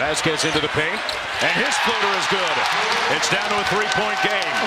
Vasquez into the paint, and his floater is good. It's down to a three-point game.